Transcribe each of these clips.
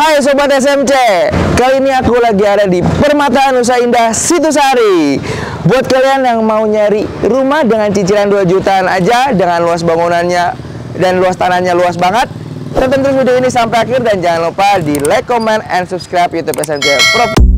Hai Sobat SMC Kali ini aku lagi ada di Permata Nusa Indah Situsari. Buat kalian yang mau nyari rumah dengan cicilan 2 jutaan aja Dengan luas bangunannya dan luas tanahnya luas banget Tonton terus video ini sampai akhir dan jangan lupa di like, comment, and subscribe YouTube SMC Pro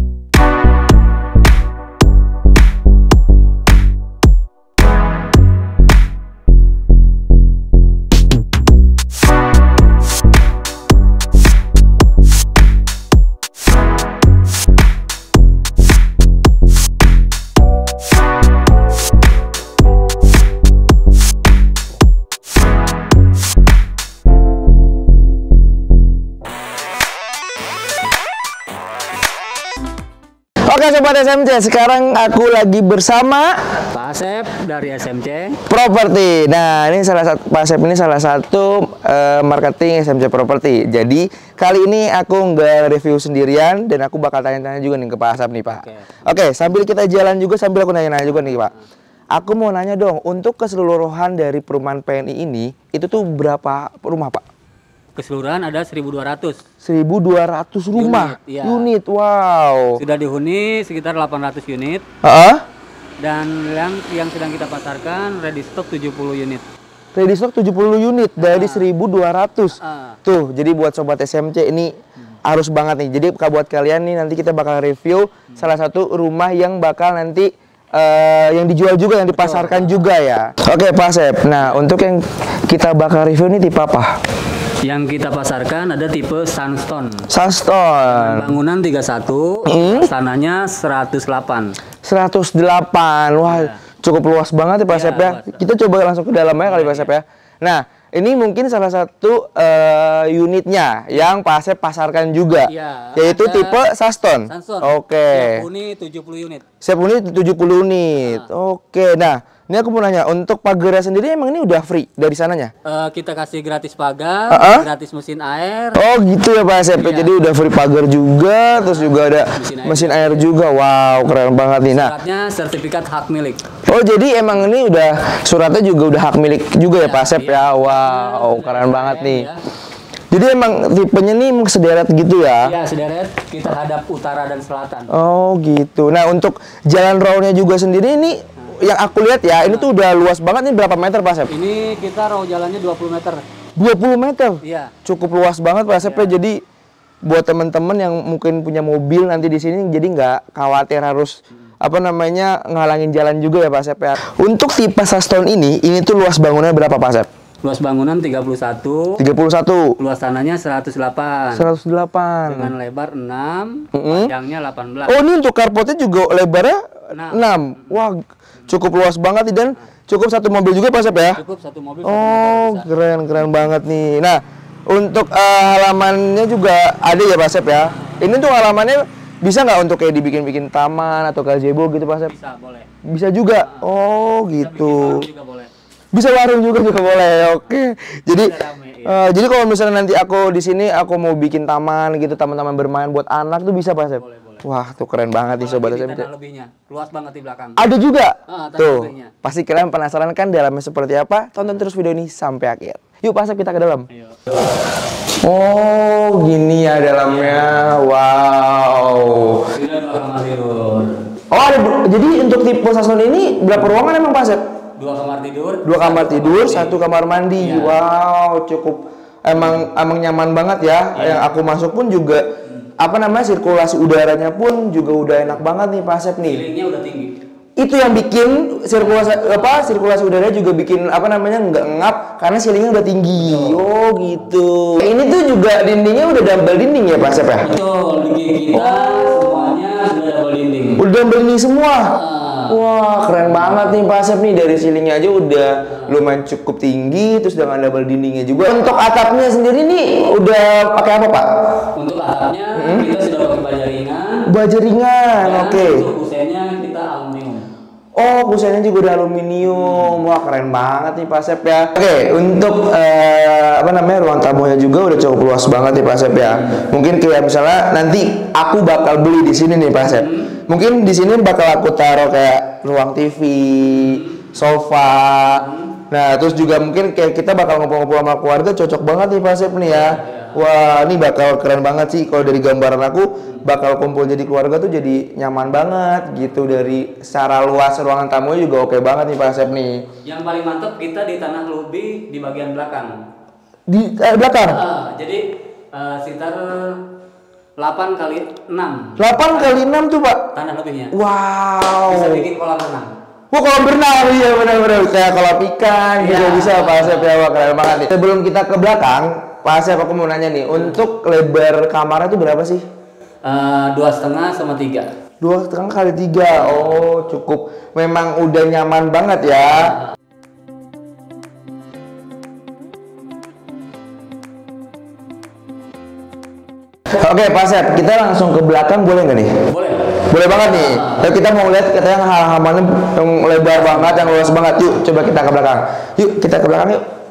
Oke Sobat SMC, sekarang aku lagi bersama Pak Asep dari SMC. Properti. Nah, ini salah satu Pak Asep ini salah satu eh, marketing SMC Properti. Jadi, kali ini aku nggak review sendirian dan aku bakal tanya-tanya juga nih ke Pak Asep nih, Pak. Oke. Oke, sambil kita jalan juga sambil aku nanya-nanya juga nih, Pak. Aku mau nanya dong, untuk keseluruhan dari perumahan PNI ini, itu tuh berapa rumah, Pak? Keseluruhan ada 1.200. 1200 rumah. Unit, iya. Unit, wow. Sudah dihuni sekitar 800 unit Heeh. dan yang yang sedang kita pasarkan ready stock 70 unit. Ready stock 70 unit dari 1200. Ah. Tuh, jadi buat sobat SMC ini harus banget nih. Jadi buat kalian nih nanti kita bakal review salah satu rumah yang bakal nanti eh, yang dijual juga yang dipasarkan juga ya. Oke, Pak Sep. Nah, untuk yang kita bakal review ini tipe apa? Yang kita pasarkan ada tipe Sunstone. Sunstone. Bangunan 31, Hmm. tanahnya 108. 108. Wah, cukup luas banget ya Pak Iya, Sep ya. luas. Kita coba langsung ke dalamnya kali Pak Sep ya. Nah, ini mungkin salah satu eh, unitnya yang Pak Sep pasarkan juga. Iya, yaitu tipe Suston. Sunstone. Oke. Yang huni 70 unit. Siap unit 70 unit. Oke. Nah, ini aku mau nanya, untuk pagarnya sendiri emang ini udah free dari sananya? Eh, kita kasih gratis pagar, Ah-ah. gratis mesin air. Oh gitu ya Pak Sep. Iya. Jadi udah free pagar juga, terus juga ada Mesin air. mesin air juga. Wow, keren banget nih. Nah, Syaratnya sertifikat hak milik. Oh jadi emang ini udah suratnya juga udah hak milik juga ya, Pak Sep ya? Wow, keren banget nih. Ya. Jadi emang tipenya nih sederet gitu ya? Ya, sederet kita hadap utara dan selatan. Oh gitu. Nah untuk jalan rollnya juga sendiri ini yang aku lihat ya, ini tuh udah luas banget nih berapa meter Pak Sep? Ini kita row jalannya 20 meter. 20 meter. Iya. Cukup luas banget Pak Sep ya. Jadi buat teman-teman yang mungkin punya mobil nanti di sini jadi nggak khawatir harus apa namanya ngalangin jalan juga ya Pak Sep ya. Untuk tipe Suston ini, ini tuh luas bangunnya berapa Pak Sep? Luas bangunan 31, 31 luas tanahnya 108. 108. Dengan lebar 6, Mm-mm. panjangnya 18. Oh, ini untuk carportnya juga lebarnya Enam. 6. Wah, cukup luas banget dan cukup satu mobil juga Pak Sep ya? Cukup satu mobil Oh, keren keren banget nih. Nah, untuk eh, halamannya juga ada ya Pak Sep ya? Ini tuh halamannya bisa nggak untuk kayak dibikin-bikin taman atau gazebo gitu Pak Sep? Bisa, boleh. Bisa juga. Oh, Bisa bikin gitu. juga boleh. Bisa warung juga juga boleh. Oke. Jadi rame, iya. eh, jadi kalau misalnya nanti aku di sini aku mau bikin taman gitu taman-taman bermain buat anak tuh bisa Pak Sep? Boleh, boleh. Wah, tuh keren banget nih sobat tanah lebihnya. Luas banget di belakang. Ada juga. Tanah Tuh. lebihnya. Pasti kalian penasaran kan dalamnya seperti apa? Tonton terus video ini sampai akhir. Yuk, Pak Asep kita ke dalam. Ayo. Oh, gini ya dalamnya. Wow. Oh, ada jadi untuk tipe Sason ini berapa ruangan emang Pak Asep? Dua kamar tidur. Dua kamar tidur, mandi. satu kamar mandi. Iya. Wow, cukup emang emang nyaman banget ya. Iya. Yang aku masuk pun juga apa namanya sirkulasi udaranya pun juga udah enak banget nih Pak Asep nih. Ceilingnya udah tinggi. itu yang bikin sirkulasi apa sirkulasi udara juga bikin apa namanya nggak ngap karena ceilingnya udah tinggi oh gitu ini tuh juga dindingnya udah double dinding ya pak Sep ya Betul, di kita semuanya sudah double dinding. udah double dinding semua Ah. Wah keren banget nih pak Sep nih. Dari ceilingnya aja udah lumayan cukup tinggi terus dengan double dindingnya juga. Untuk atapnya sendiri nih udah pakai apa pak? Untuk atapnya kita sudah pakai baja ringan. baja ringan dan oke. Untuk aluminium. Oh, kusennya juga udah aluminium. Wah, keren banget nih Pak Sep ya. Oke, untuk eh, apa namanya ruang tamunya juga udah cukup luas banget nih Pak Sep ya. Mungkin kayak misalnya nanti aku bakal beli di sini nih Pak Sep. Mungkin di sini bakal aku taruh kayak ruang TV, sofa. Nah, terus juga mungkin kayak kita bakal ngumpul-ngumpul sama keluarga cocok banget nih Pak Sep nih ya. Wah, ini bakal keren banget sih kalau dari gambaran aku bakal kumpul jadi keluarga tuh jadi nyaman banget gitu dari secara luas ruangan tamunya juga oke banget nih Pak Asep nih. Yang paling mantap kita di tanah lobby di bagian belakang. Di eh, belakang. Ah, jadi eh, sekitar 8 kali 6 8 kali 6 tuh, Pak. tanah lebihnya. Wow. Bisa bikin kolam renang. Wah kolam berenang iya benar-benar kayak kolam ikan juga Iya. bisa Pak Asep ya wah keren banget nih. Sebelum kita ke belakang, Pak Asep aku mau nanya nih, untuk lebar kamarnya tuh berapa sih? Eh, dua setengah sama tiga. Dua setengah kali tiga. Oh cukup. Memang udah nyaman banget ya. Oke Pak Asep, kita langsung ke belakang boleh nggak nih? Boleh. Boleh banget nih. Tapi kita mau lihat katanya halamannya yang lebar banget, yang luas banget. Yuk, coba kita ke belakang. Yuk, kita ke belakang yuk.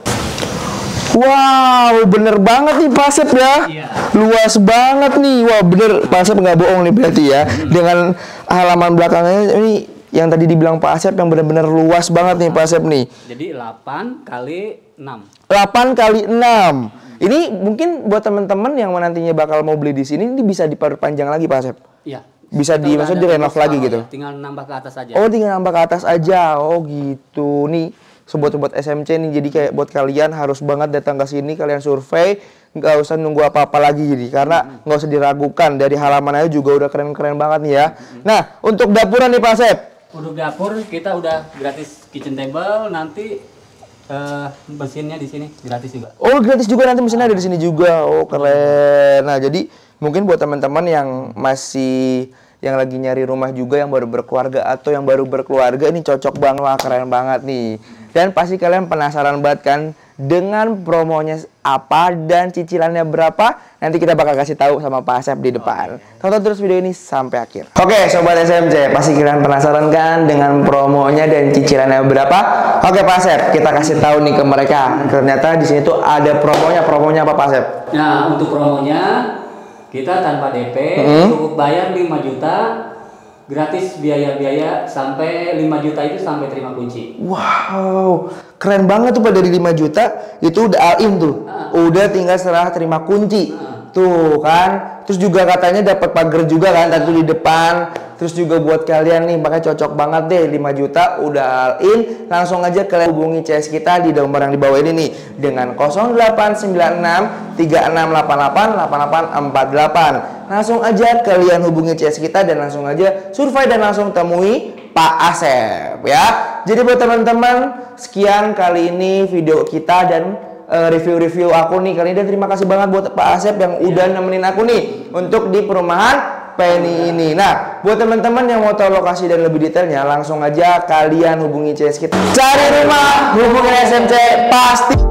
Wow, bener banget nih Pasep ya. Iya. Luas banget nih. Wah, bener Pasep nggak bohong nih berarti ya. Dengan halaman belakangnya ini yang tadi dibilang Pak Asep yang bener-bener luas banget nih Pak Asep nih. Jadi 8 kali 6. 8 kali 6. Ini mungkin buat teman-teman yang nantinya bakal mau beli di sini ini bisa diperpanjang lagi Pak Asep. Iya. Bisa di- maksudnya direnov lagi gitu? ya, Tinggal nambah ke atas aja. Oh tinggal nambah ke atas aja. Oh gitu. Nih sobat-sobat SMC nih jadi kayak buat kalian harus banget datang ke sini kalian survei nggak usah nunggu apa-apa lagi jadi karena nggak usah diragukan dari halaman aja juga udah keren-keren banget nih ya. Nah untuk dapuran nih Pak Sep. Untuk dapur kita udah gratis kitchen table, nanti eh, mesinnya di sini gratis juga. Oh gratis juga nanti mesinnya ada di sini juga. Oh keren. Nah jadi mungkin buat teman-teman yang masih yang lagi nyari rumah juga yang baru berkeluarga atau yang baru berkeluarga ini cocok banget wah keren banget nih. Dan pasti kalian penasaran banget kan dengan promonya apa dan cicilannya berapa? Nanti kita bakal kasih tahu sama Pak Asep di depan. Tonton terus video ini sampai akhir. Oke, sobat SMC, pasti kalian penasaran kan dengan promonya dan cicilannya berapa? Oke, Pak Asep, kita kasih tahu nih ke mereka. Ternyata di sini tuh ada promonya. Promonya apa, Pak Asep? Nah, untuk promonya kita tanpa DP Hmm. cukup bayar 5 juta gratis biaya-biaya sampai 5 juta itu sampai terima kunci. Wow, keren banget tuh Pak dari 5 juta itu udah all in tuh. Udah tinggal serah terima kunci. Tuh kan. Terus juga katanya dapat pagar juga kan tadi di depan. Terus juga buat kalian nih makanya cocok banget deh 5 juta udah all in. Langsung aja kalian hubungi CS kita di nomor yang di bawah ini nih dengan 0896 3688 8848. Langsung aja kalian hubungi CS kita dan langsung aja survei dan langsung temui Pak Asep ya. Jadi buat teman-teman sekian kali ini video kita dan eh, review-review aku nih kali ini dan terima kasih banget buat Pak Asep yang udah nemenin aku nih untuk di perumahan Penny ini. Nah, buat teman-teman yang mau tahu lokasi dan lebih detailnya langsung aja kalian hubungi CS kita. Cari rumah, hubungi SMC pasti